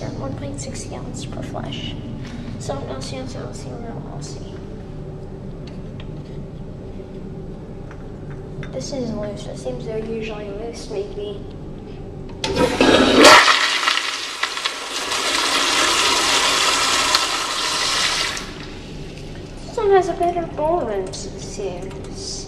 are 1.6 gallons per flush. So no chance I'll no see. This is loose. It seems they're usually loose, maybe. This one has a better balance, it seems.